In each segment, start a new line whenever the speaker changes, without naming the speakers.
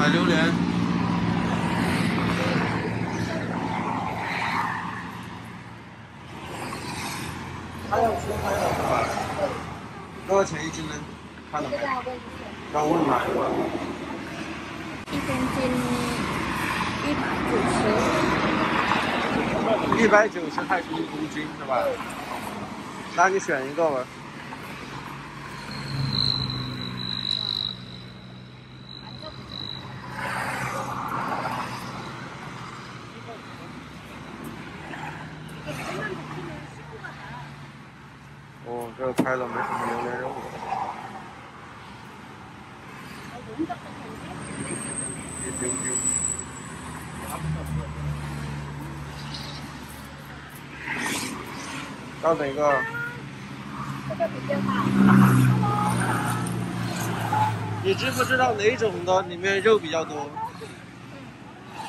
买榴莲。还有吃还有多少钱一斤呢？看到没？刚问他。
一公斤一百九
十。一百九十泰铢一公斤是吧？那你选一个吧。开了没什么榴莲肉。一丢丢。要哪个？
这个。
你知不知道哪种的里面肉比较多？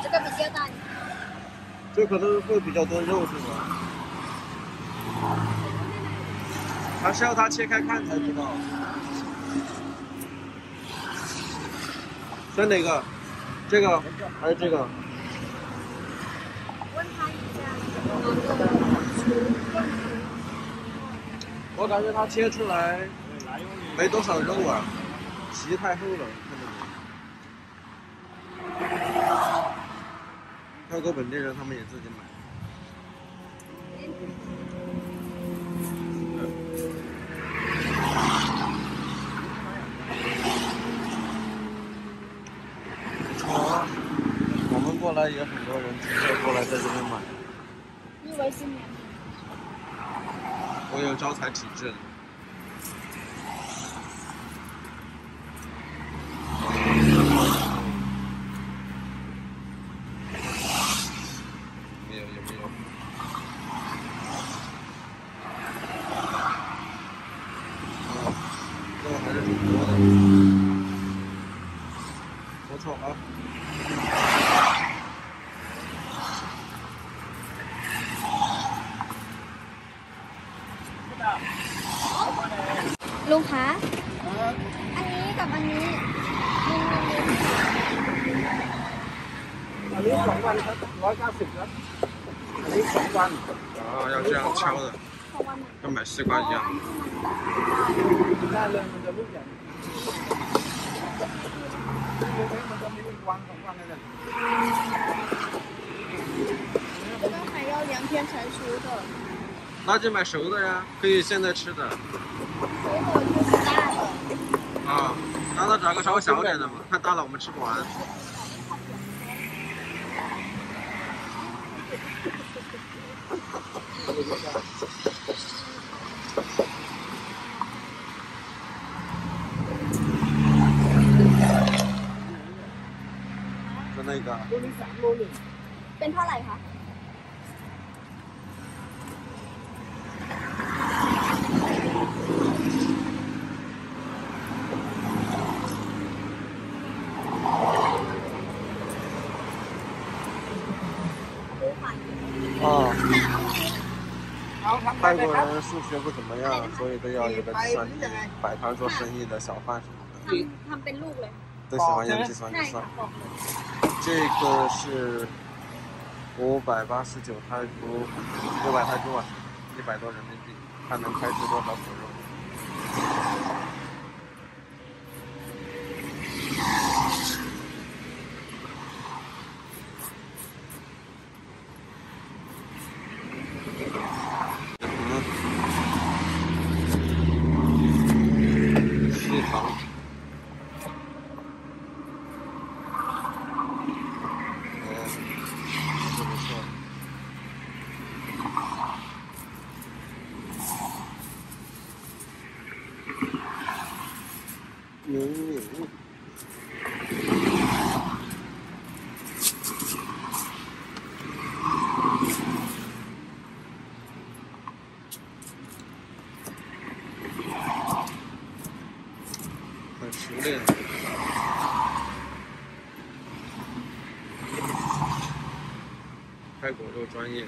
这个？比较大。
这可能会比较多肉是吗？还是要他切开看才知道。选哪个？这个还是这个？
问他一下。
我感觉他切出来没多少肉啊，皮太厚了，看到没？泰国本地人他们也自己买。来也很多人直接过来在这边买。
你微信吗？
我有招财体质。没有，有没有？哦，这个还是挺多的，不错啊。
ลุงคะอันนี้กับอันนี้ลุงลุงลุง
อันนี้สองวันครับร้อยเก้าสิบครับ อันนี้สองวัน
啊，要这样敲的，
สองวันไหน
跟买西瓜一样。
ได้เลยมันจะลูกใหญ่มันจะมีวันสองวันเลย
那就买熟的呀，可以现在吃的。
熟的就是大的。
啊，让他找个稍微小点的嘛，太大了我们吃不完。就那个，
ตัวนี้สามโลหนึ่ง
เป็นเท่าไหร่คะ
泰国人数学不怎么样所以都要有个计算机摆摊做生意的小贩什么的。都喜欢用计算机。算这个是五百八十九泰铢六百泰铢啊一百多人民币看能开出多少口肉很熟练。泰国肉专业。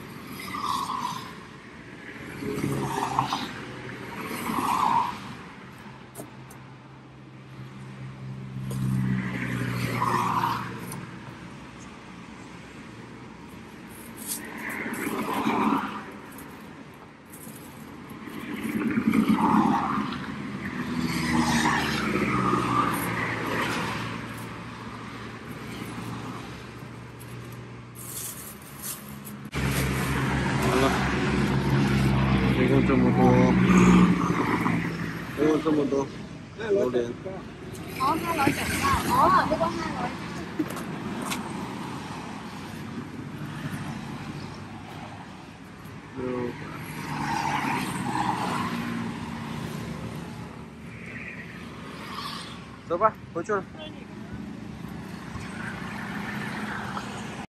这么多没有这么多榴莲。
好他老讲话好啊这个哈喽
嗯走吧回去了。